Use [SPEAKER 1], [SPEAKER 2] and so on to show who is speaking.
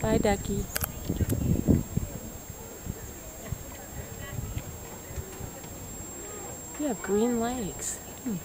[SPEAKER 1] Bye, ducky. You have green legs. Hmm.